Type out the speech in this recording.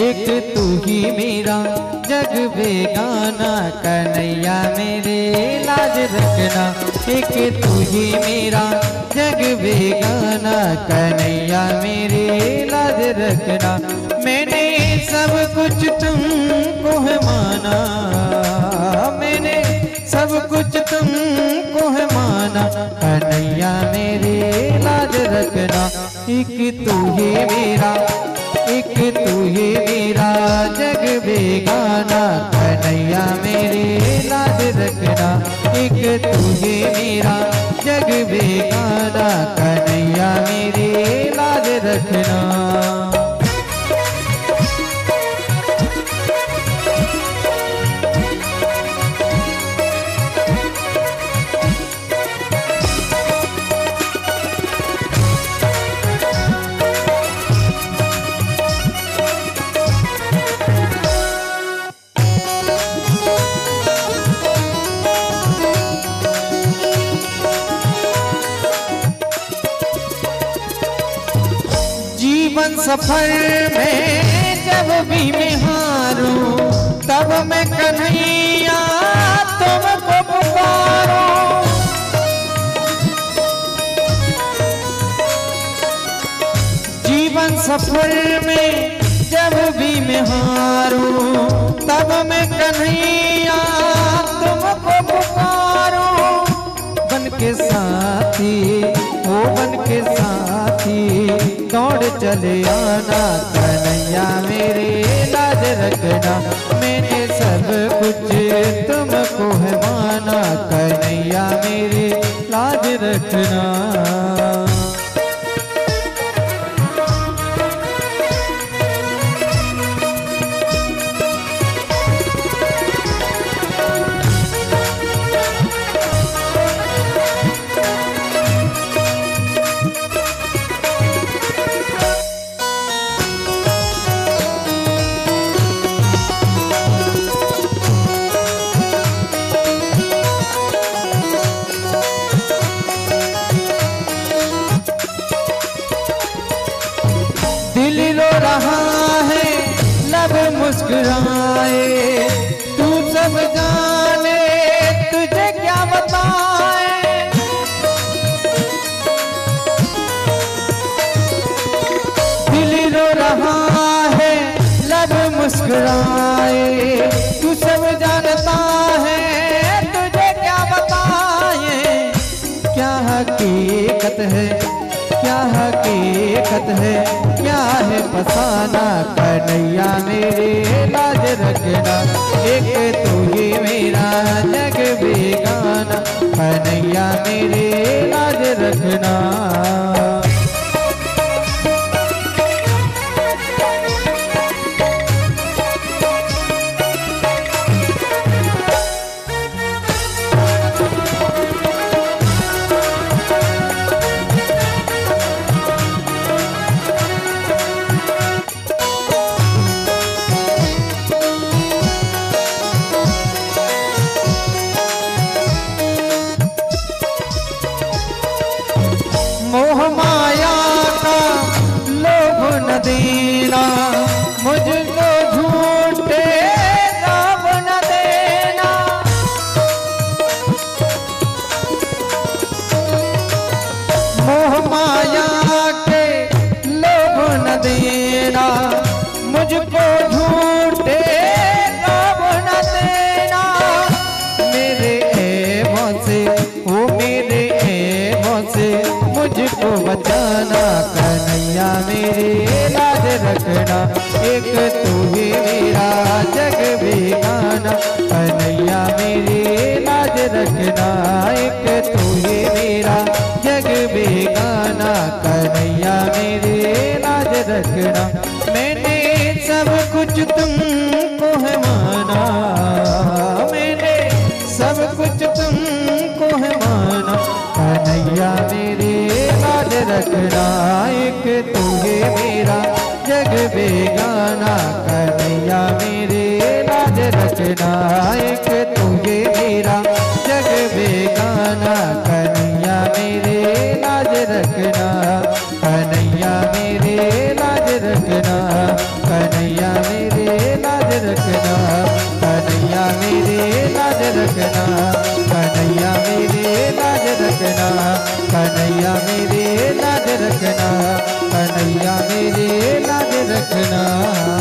तू ही मेरा। जग बेगाना कन्हैया मेरे, लाज रखना। एक तू ही मेरा। जग बेगाना कन्हैया मेरे, लाज रखना। मैंने सब कुछ तुमको है माना। मैंने सब कुछ तुमको है माना। कन्हैया मेरे, लाज रखना। एक तू ही मेरा। एक तू ही मेरा जग बेगाना, कन्हैया मेरे लाज रखना। एक तू ही मेरा जग बेगाना, कन्हैया मेरे लाज रखना। जीवन सफ़र में जब भी मैं हारूं, तब मैं कन्हैया तुमको पुकारूं। जीवन सफ़र में जब भी मैं हारूं, तब मैं कन्हैया तुमको पुकारूं। बन के साथी हो बन के साथी दौड़ चले आना, कन्हैया मेरे लाज रखना। मैंने सब कुछ तुमको है माना, कन्हैया मेरे, लाज रखना। रहा है, लब मुस्कुराए। तू सब जाने, तुझे क्या बताए? दिल रो रहा है, लब मुस्कुराए। तू सब जानता है, तुझे क्या बताए? क्या हकीकत है, क्या हकीकत है? फसाना कन्हैया मेरे लाज रखना, एक तू ही मेरा जग बेगाना। कन्हैया मेरे लाज रखना। बचाना कन्हैया मेरे लाज रखना, एक तू ही मेरा जग बेगाना कन्हैया मेरे लाज रखना, एक तू ही मेरा जग बेगाना कन्हैया मेरे लाज रखना, मैंने सब कुछ तुमको है माना। मैंने सब कुछ तुमको है माना। कन्हैया मेरे लाज रखना एक तू है मेरा। जग बेगाना कन्हैया मेरे। याद रखना एक तू रखना